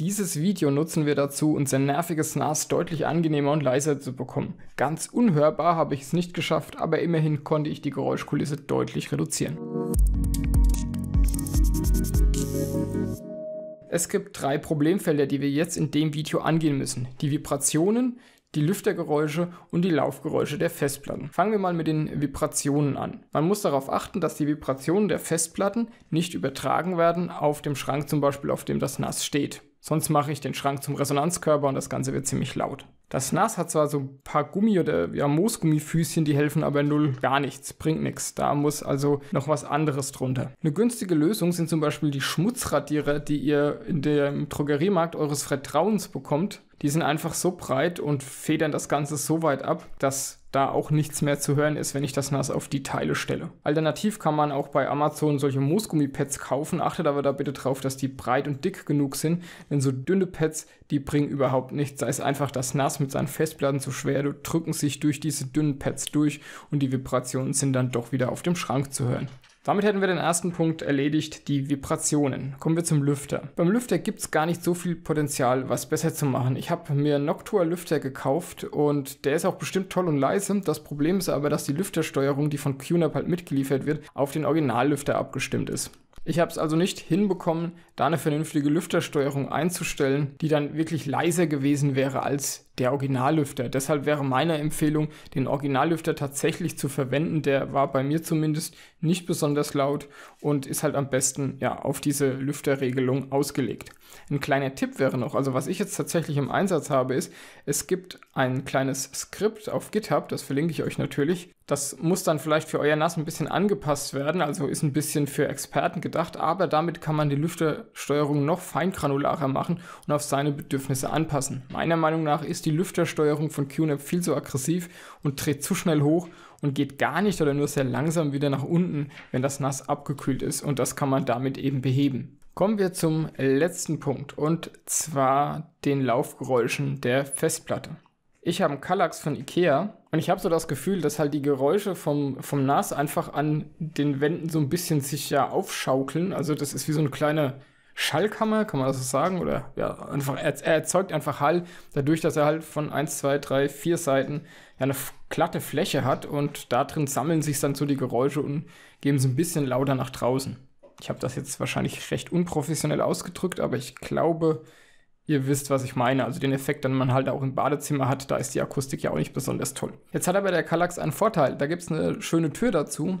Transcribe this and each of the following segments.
Dieses Video nutzen wir dazu, unser nerviges NAS deutlich angenehmer und leiser zu bekommen. Ganz unhörbar habe ich es nicht geschafft, aber immerhin konnte ich die Geräuschkulisse deutlich reduzieren. Es gibt drei Problemfelder, die wir jetzt in dem Video angehen müssen. Die Vibrationen, die Lüftergeräusche und die Laufgeräusche der Festplatten. Fangen wir mal mit den Vibrationen an. Man muss darauf achten, dass die Vibrationen der Festplatten nicht übertragen werden auf dem Schrank zum Beispiel, auf dem das NAS steht. Sonst mache ich den Schrank zum Resonanzkörper und das Ganze wird ziemlich laut. Das NAS hat zwar so ein paar Gummi- oder ja, Moosgummifüßchen, die helfen aber null gar nichts, bringt nichts. Da muss also noch was anderes drunter. Eine günstige Lösung sind zum Beispiel die Schmutzradierer, die ihr in dem Drogeriemarkt eures Vertrauens bekommt. Die sind einfach so breit und federn das Ganze so weit ab, dass da auch nichts mehr zu hören ist, wenn ich das NAS auf die Teile stelle. Alternativ kann man auch bei Amazon solche Moosgummi-Pads kaufen. Achtet aber da bitte drauf, dass die breit und dick genug sind, denn so dünne Pads, die bringen überhaupt nichts. Da ist einfach das NAS mit seinen Festplatten zu schwer, du drücken sich durch diese dünnen Pads durch und die Vibrationen sind dann doch wieder auf dem Schrank zu hören. Damit hätten wir den ersten Punkt erledigt, die Vibrationen. Kommen wir zum Lüfter. Beim Lüfter gibt es gar nicht so viel Potenzial, was besser zu machen. Ich habe mir Noctua Lüfter gekauft und der ist auch bestimmt toll und leise. Das Problem ist aber, dass die Lüftersteuerung, die von QNAP halt mitgeliefert wird, auf den Originallüfter abgestimmt ist. Ich habe es also nicht hinbekommen, da eine vernünftige Lüftersteuerung einzustellen, die dann wirklich leiser gewesen wäre als der Originallüfter. Deshalb wäre meine Empfehlung, den Originallüfter tatsächlich zu verwenden. Der war bei mir zumindest nicht besonders laut und ist halt am besten ja, auf diese Lüfterregelung ausgelegt. Ein kleiner Tipp wäre noch, also was ich jetzt tatsächlich im Einsatz habe, ist, es gibt ein kleines Skript auf GitHub, das verlinke ich euch natürlich. Das muss dann vielleicht für euer NAS ein bisschen angepasst werden, also ist ein bisschen für Experten gedacht, aber damit kann man die Lüftersteuerung noch feingranularer machen und auf seine Bedürfnisse anpassen. Meiner Meinung nach ist die Lüftersteuerung von QNAP viel zu aggressiv und dreht zu schnell hoch und geht gar nicht oder nur sehr langsam wieder nach unten, wenn das NAS abgekühlt ist und das kann man damit eben beheben. Kommen wir zum letzten Punkt und zwar den Laufgeräuschen der Festplatte. Ich habe einen Kallax von Ikea und ich habe so das Gefühl, dass halt die Geräusche vom, vom NAS einfach an den Wänden so ein bisschen sich ja aufschaukeln. Also das ist wie so eine kleine Schallkammer, kann man das so sagen? Oder ja, einfach, er, er erzeugt einfach Hall, dadurch, dass er halt von 1, 2, 3, 4 Seiten ja eine glatte Fläche hat und da drin sammeln sich dann so die Geräusche und geben sie ein bisschen lauter nach draußen. Ich habe das jetzt wahrscheinlich recht unprofessionell ausgedrückt, aber ich glaube, ihr wisst, was ich meine. Also den Effekt, den man halt auch im Badezimmer hat, da ist die Akustik ja auch nicht besonders toll. Jetzt hat aber der Kallax einen Vorteil. Da gibt es eine schöne Tür dazu.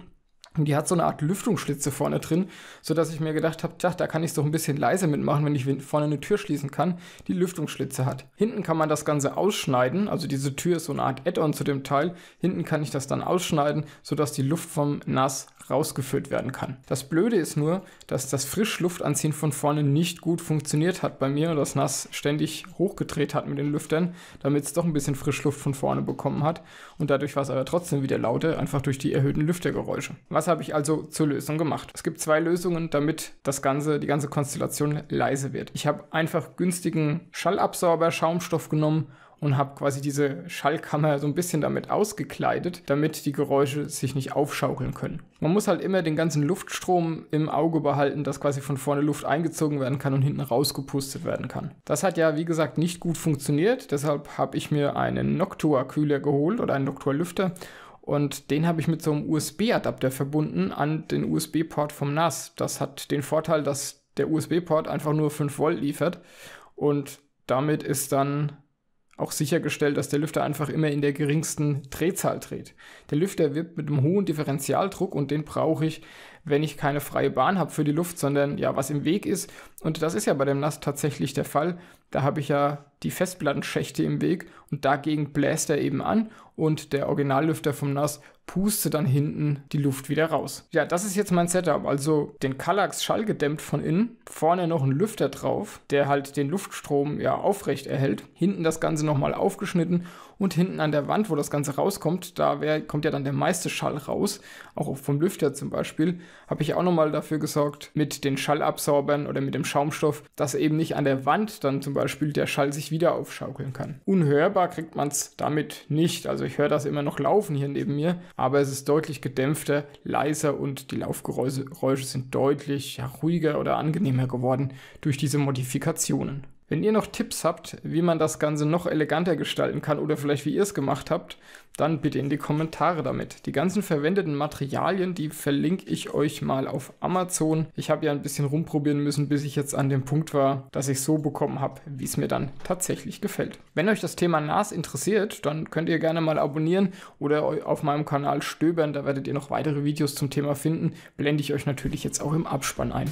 Und die hat so eine Art Lüftungsschlitze vorne drin, sodass ich mir gedacht habe, da kann ich es doch ein bisschen leiser mitmachen, wenn ich vorne eine Tür schließen kann, die Lüftungsschlitze hat. Hinten kann man das Ganze ausschneiden, also diese Tür ist so eine Art Add-on zu dem Teil. Hinten kann ich das dann ausschneiden, sodass die Luft vom NAS rausgeführt werden kann. Das Blöde ist nur, dass das Frischluftanziehen von vorne nicht gut funktioniert hat bei mir und das NAS ständig hochgedreht hat mit den Lüftern, damit es doch ein bisschen Frischluft von vorne bekommen hat und dadurch war es aber trotzdem wieder lauter, einfach durch die erhöhten Lüftergeräusche. Was habe ich also zur Lösung gemacht? Es gibt zwei Lösungen, damit das ganze, die ganze Konstellation leise wird. Ich habe einfach günstigen Schallabsorber, Schaumstoff genommen und habe quasi diese Schallkammer so ein bisschen damit ausgekleidet, damit die Geräusche sich nicht aufschaukeln können. Man muss halt immer den ganzen Luftstrom im Auge behalten, dass quasi von vorne Luft eingezogen werden kann und hinten rausgepustet werden kann. Das hat ja, wie gesagt, nicht gut funktioniert, deshalb habe ich mir einen Noctua-Kühler geholt oder einen Noctua-Lüfter und den habe ich mit so einem USB-Adapter verbunden an den USB-Port vom NAS. Das hat den Vorteil, dass der USB-Port einfach nur 5 Volt liefert und damit ist dann auch sichergestellt, dass der Lüfter einfach immer in der geringsten Drehzahl dreht. Der Lüfter wird mit einem hohen Differentialdruck und den brauche ich, wenn ich keine freie Bahn habe für die Luft, sondern ja, was im Weg ist. Und das ist ja bei dem NAS tatsächlich der Fall. Da habe ich ja die Festplattenschächte im Weg und dagegen bläst er eben an und der Originallüfter vom NAS pustet dann hinten die Luft wieder raus. Ja, das ist jetzt mein Setup. Also den Kallax schallgedämmt von innen, vorne noch ein Lüfter drauf, der halt den Luftstrom ja aufrecht erhält. Hinten das Ganze nochmal aufgeschnitten und hinten an der Wand, wo das Ganze rauskommt, da wär, kommt ja dann der meiste Schall raus, auch vom Lüfter zum Beispiel, habe ich auch nochmal dafür gesorgt mit den Schallabsorbern oder mit dem Schaumstoff, dass eben nicht an der Wand dann zum Beispiel der Schall sich wieder aufschaukeln kann. Unhörbar kriegt man es damit nicht. Also ich höre das immer noch laufen hier neben mir, aber es ist deutlich gedämpfter, leiser und die Laufgeräusche sind deutlich ja, ruhiger oder angenehmer geworden durch diese Modifikationen. Wenn ihr noch Tipps habt, wie man das Ganze noch eleganter gestalten kann oder vielleicht wie ihr es gemacht habt, dann bitte in die Kommentare damit. Die ganzen verwendeten Materialien, die verlinke ich euch mal auf Amazon. Ich habe ja ein bisschen rumprobieren müssen, bis ich jetzt an dem Punkt war, dass ich so bekommen habe, wie es mir dann tatsächlich gefällt. Wenn euch das Thema NAS interessiert, dann könnt ihr gerne mal abonnieren oder auf meinem Kanal stöbern. Da werdet ihr noch weitere Videos zum Thema finden. Blende ich euch natürlich jetzt auch im Abspann ein.